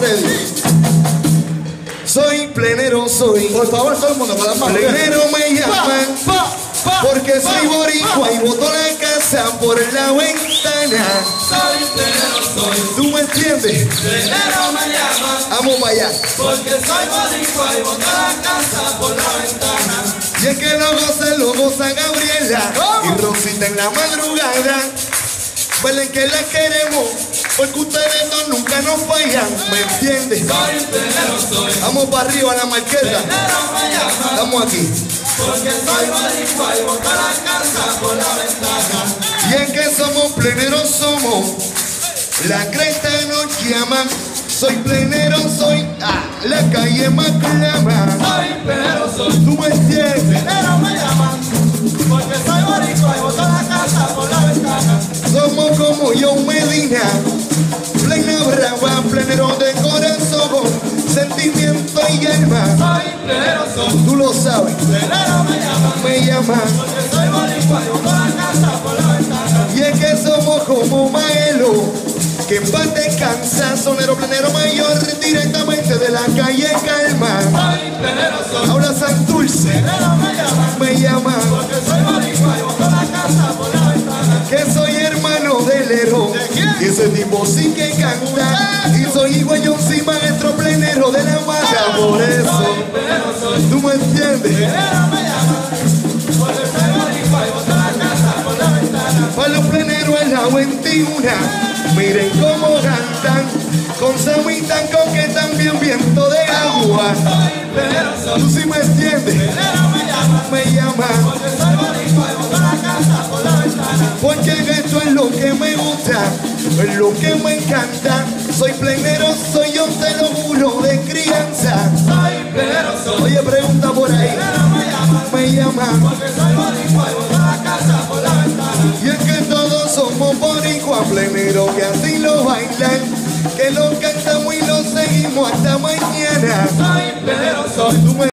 ready. Soy plenero, soy. Por favor, todo el mundo con las manos. Plenero me llaman. Pa, pa, Porque soy boricua y boto la casa por la ventana. Soy plenero, soy ¿Tú me entiendes? plenero me llaman Vamos para allá. porque soy boricua y boto la casa por la ventana. Y es que lo goza, lo goza Gabriela ¿Cómo? y Rosita en la madrugada. Valen que la queremos, porque ustedes dos nunca nos fallan, ¿me entiendes? Soy soy Vamos para arriba la marqueta. Estamos aquí. porque soy boricua y boto la casa por la ventana. Y es que somos pleneros, somos. La cresta nos llama. Soy plenero, soy. Ah, la calle me aclama. Soy plenero, soy ¿Tú me entiendes? plenero me llaman porque soy boricua y boto la casa por la de corazón, sentimiento y alma. Soy plenero, soy Tú lo sabes, plenero me llaman me llama. porque soy boricua y boto la casa por la ventana. Y es que somos como Maelo, que en paz descansa, sonero plenero mayor, directamente de la calle Calma. Soy plenero, ese tipo sí que canta, y soy igual yo sí maestro plenero de la mata, por eso. ¿Tú me entiendes? y. Para los pleneros en la 21, miren cómo cantan, con Sammy con que también viento de agua. ¿Tú sí me entiendes? Me llama, porque esto es lo que me gusta, es lo que me encanta. Soy plenero, soy yo, te lo juro, de crianza. Soy plenero, soy Oye, pregunta por ahí, me llaman me llama. porque soy boricua y boto la casa por la ventana. Y es que todos somos boricuas plenero que así lo bailan, que lo cantamos y lo seguimos hasta mañana. Soy plenero, soy